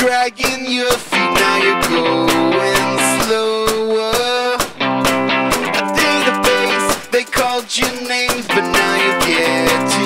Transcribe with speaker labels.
Speaker 1: dragging your feet, now you're going slower. A database, they called your names, but now you get